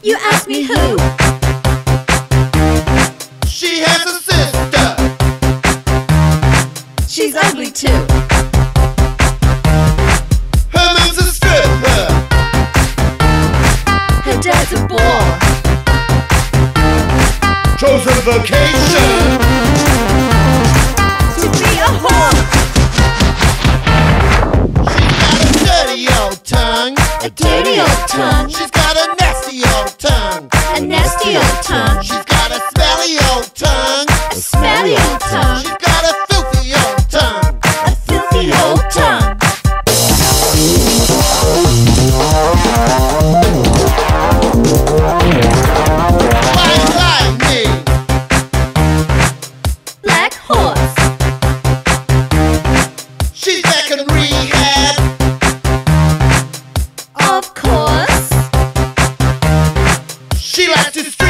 You ask me who? She has a sister. She's ugly too. Her mom's a stripper. Her dad's a bore. Chosen vocation. tongue. A nasty old tongue. It's